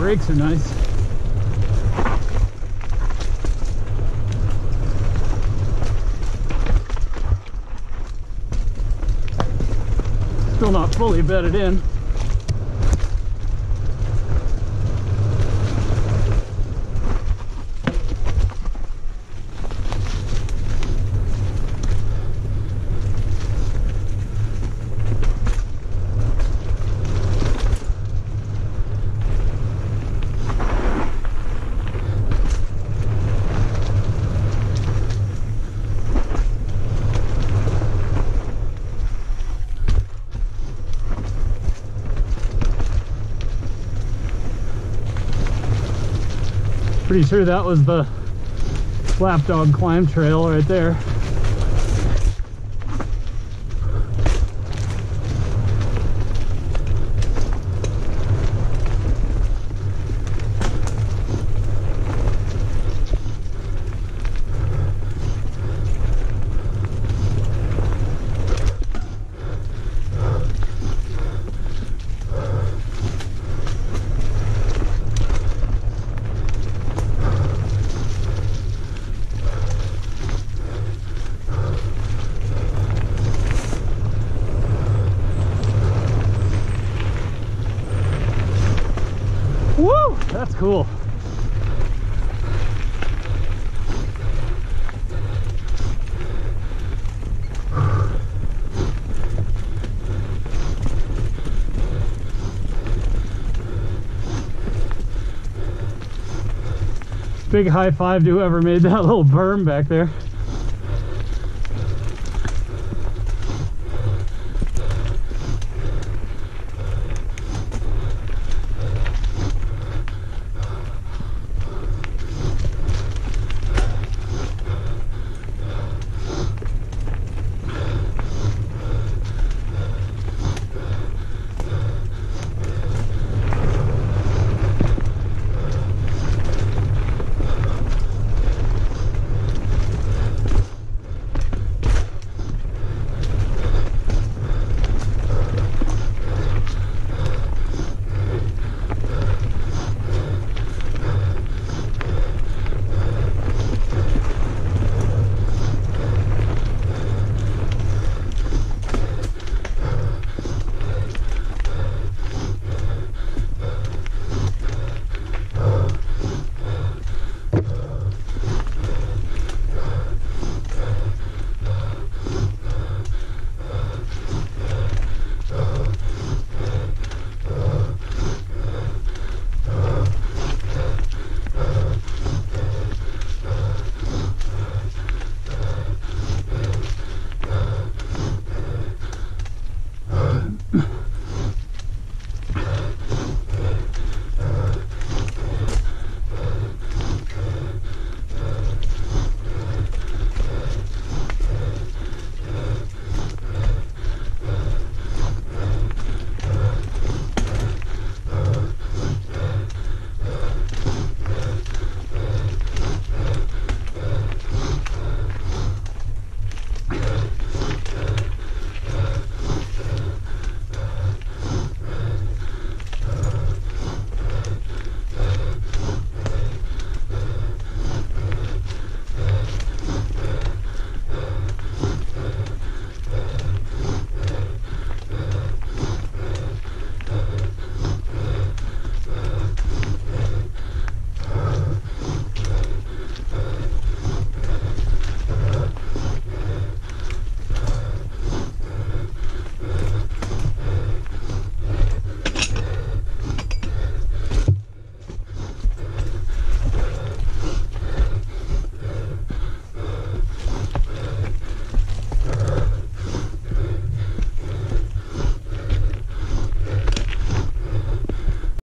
brakes are nice. Still not fully bedded in. Pretty sure that was the Lapdog climb trail right there. That's cool. Big high five to whoever made that little berm back there.